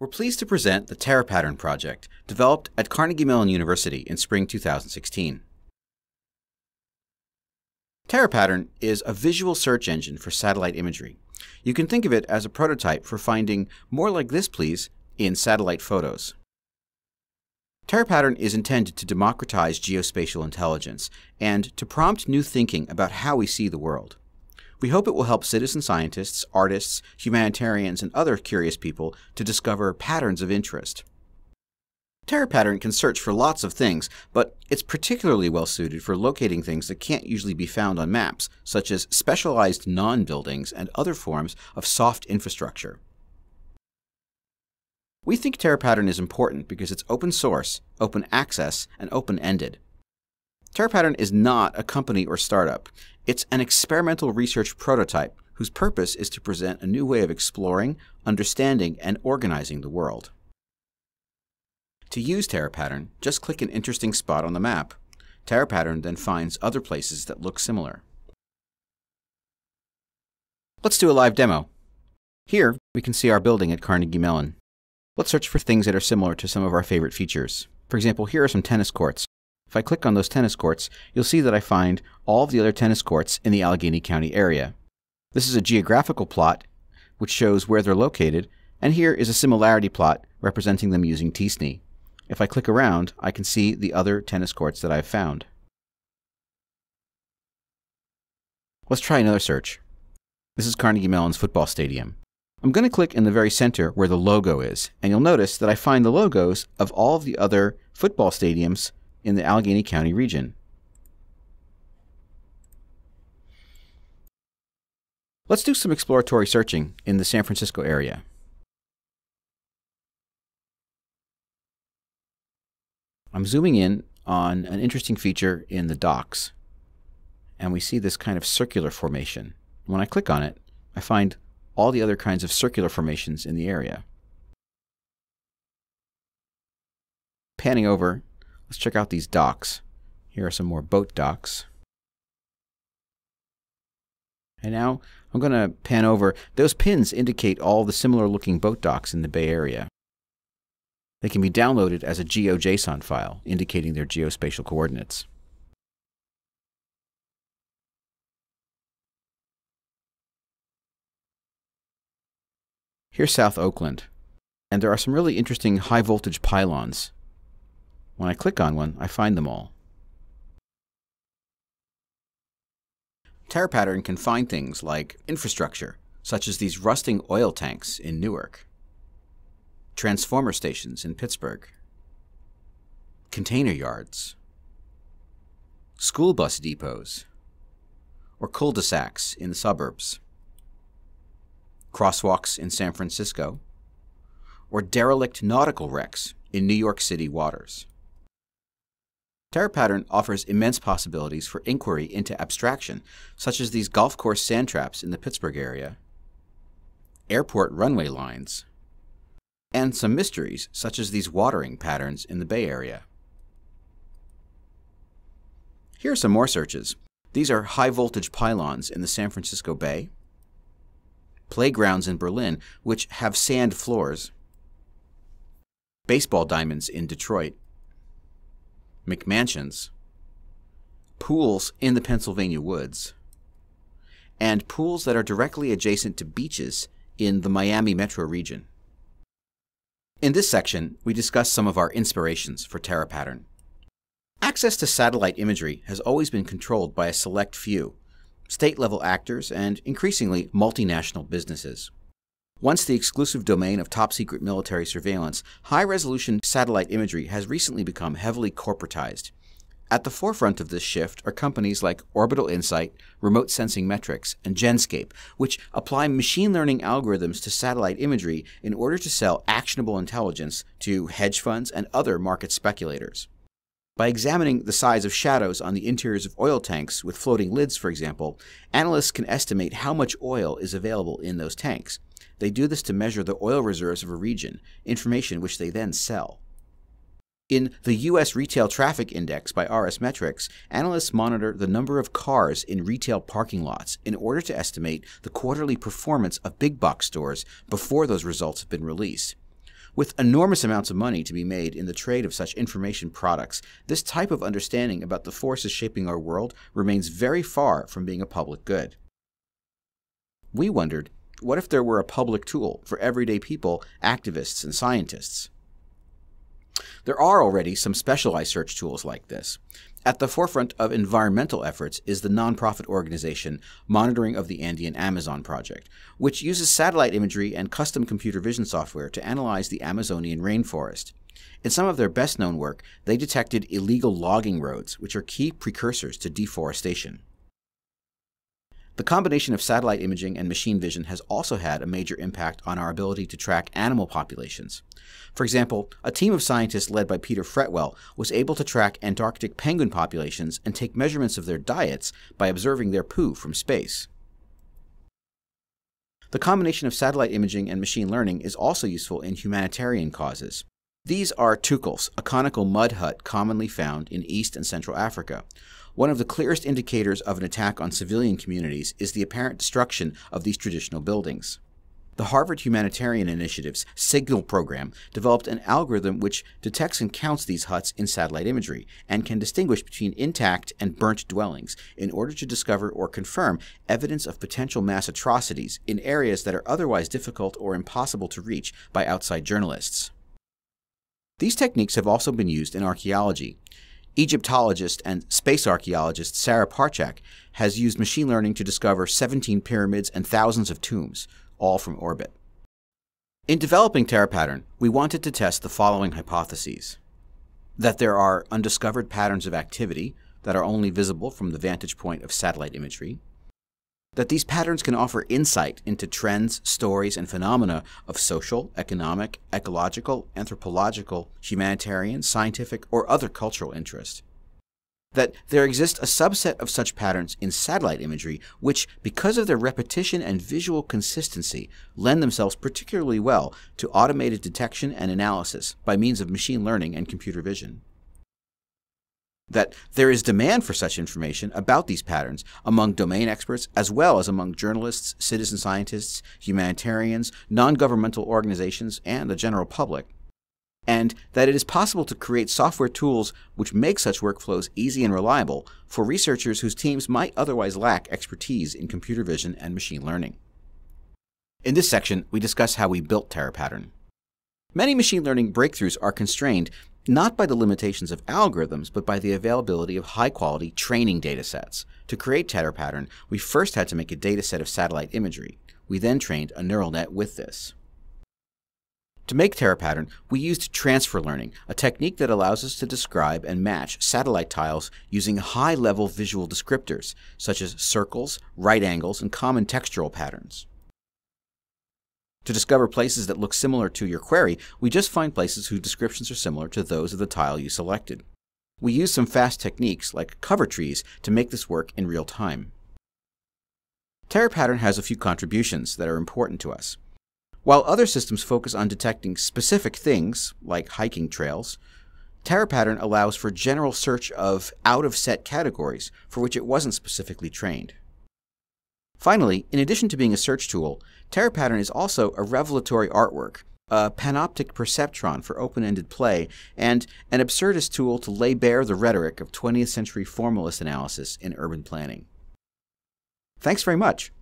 We're pleased to present the Terrapattern project, developed at Carnegie Mellon University in spring 2016. Terrapattern is a visual search engine for satellite imagery. You can think of it as a prototype for finding more like this, please, in satellite photos. Terrapattern is intended to democratize geospatial intelligence and to prompt new thinking about how we see the world. We hope it will help citizen scientists, artists, humanitarians, and other curious people to discover patterns of interest. TerraPattern can search for lots of things, but it's particularly well suited for locating things that can't usually be found on maps, such as specialized non-buildings and other forms of soft infrastructure. We think TerraPattern is important because it's open source, open access, and open-ended. TerraPattern is not a company or startup. It's an experimental research prototype whose purpose is to present a new way of exploring, understanding, and organizing the world. To use TerraPattern, just click an interesting spot on the map. TerraPattern then finds other places that look similar. Let's do a live demo. Here, we can see our building at Carnegie Mellon. Let's search for things that are similar to some of our favorite features. For example, here are some tennis courts. If I click on those tennis courts, you'll see that I find all of the other tennis courts in the Allegheny County area. This is a geographical plot which shows where they're located, and here is a similarity plot representing them using t-SNE. If I click around, I can see the other tennis courts that I've found. Let's try another search. This is Carnegie Mellon's football stadium. I'm going to click in the very center where the logo is, and you'll notice that I find the logos of all of the other football stadiums in the Allegheny County region. Let's do some exploratory searching in the San Francisco area. I'm zooming in on an interesting feature in the docks, and we see this kind of circular formation. When I click on it, I find all the other kinds of circular formations in the area. Panning over, Let's check out these docks. Here are some more boat docks. And now I'm going to pan over. Those pins indicate all the similar looking boat docks in the Bay Area. They can be downloaded as a GeoJSON file indicating their geospatial coordinates. Here's South Oakland, and there are some really interesting high voltage pylons when I click on one, I find them all. TerraPattern can find things like infrastructure, such as these rusting oil tanks in Newark, transformer stations in Pittsburgh, container yards, school bus depots, or cul-de-sacs in the suburbs, crosswalks in San Francisco, or derelict nautical wrecks in New York City waters. TerraPattern offers immense possibilities for inquiry into abstraction, such as these golf course sand traps in the Pittsburgh area, airport runway lines, and some mysteries, such as these watering patterns in the Bay Area. Here are some more searches. These are high voltage pylons in the San Francisco Bay, playgrounds in Berlin, which have sand floors, baseball diamonds in Detroit, McMansions, pools in the Pennsylvania woods, and pools that are directly adjacent to beaches in the Miami metro region. In this section, we discuss some of our inspirations for TerraPattern. Access to satellite imagery has always been controlled by a select few, state-level actors and, increasingly, multinational businesses. Once the exclusive domain of top secret military surveillance, high resolution satellite imagery has recently become heavily corporatized. At the forefront of this shift are companies like Orbital Insight, Remote Sensing Metrics, and Genscape, which apply machine learning algorithms to satellite imagery in order to sell actionable intelligence to hedge funds and other market speculators. By examining the size of shadows on the interiors of oil tanks with floating lids, for example, analysts can estimate how much oil is available in those tanks. They do this to measure the oil reserves of a region, information which they then sell. In the U.S. Retail Traffic Index by RS Metrics, analysts monitor the number of cars in retail parking lots in order to estimate the quarterly performance of big box stores before those results have been released. With enormous amounts of money to be made in the trade of such information products, this type of understanding about the forces shaping our world remains very far from being a public good. We wondered what if there were a public tool for everyday people, activists, and scientists? There are already some specialized search tools like this. At the forefront of environmental efforts is the nonprofit organization Monitoring of the Andean Amazon Project, which uses satellite imagery and custom computer vision software to analyze the Amazonian rainforest. In some of their best known work, they detected illegal logging roads, which are key precursors to deforestation. The combination of satellite imaging and machine vision has also had a major impact on our ability to track animal populations. For example, a team of scientists led by Peter Fretwell was able to track Antarctic penguin populations and take measurements of their diets by observing their poo from space. The combination of satellite imaging and machine learning is also useful in humanitarian causes. These are tukuls, a conical mud hut commonly found in East and Central Africa. One of the clearest indicators of an attack on civilian communities is the apparent destruction of these traditional buildings. The Harvard Humanitarian Initiative's SIGNAL program developed an algorithm which detects and counts these huts in satellite imagery and can distinguish between intact and burnt dwellings in order to discover or confirm evidence of potential mass atrocities in areas that are otherwise difficult or impossible to reach by outside journalists. These techniques have also been used in archaeology. Egyptologist and space archaeologist Sarah Parcak has used machine learning to discover 17 pyramids and thousands of tombs, all from orbit. In developing TerraPattern, we wanted to test the following hypotheses. That there are undiscovered patterns of activity that are only visible from the vantage point of satellite imagery, that these patterns can offer insight into trends, stories, and phenomena of social, economic, ecological, anthropological, humanitarian, scientific, or other cultural interest. That there exists a subset of such patterns in satellite imagery which, because of their repetition and visual consistency, lend themselves particularly well to automated detection and analysis by means of machine learning and computer vision that there is demand for such information about these patterns among domain experts as well as among journalists, citizen scientists, humanitarians, non governmental organizations, and the general public. And that it is possible to create software tools which make such workflows easy and reliable for researchers whose teams might otherwise lack expertise in computer vision and machine learning. In this section, we discuss how we built TerraPattern. Many machine learning breakthroughs are constrained not by the limitations of algorithms, but by the availability of high quality training data sets. To create TerraPattern, we first had to make a data set of satellite imagery. We then trained a neural net with this. To make TerraPattern, we used transfer learning, a technique that allows us to describe and match satellite tiles using high level visual descriptors, such as circles, right angles, and common textural patterns. To discover places that look similar to your query, we just find places whose descriptions are similar to those of the tile you selected. We use some fast techniques like cover trees to make this work in real time. TerraPattern has a few contributions that are important to us. While other systems focus on detecting specific things, like hiking trails, TerraPattern allows for general search of out-of-set categories for which it wasn't specifically trained. Finally, in addition to being a search tool, TerraPattern is also a revelatory artwork, a panoptic perceptron for open-ended play, and an absurdist tool to lay bare the rhetoric of 20th century formalist analysis in urban planning. Thanks very much.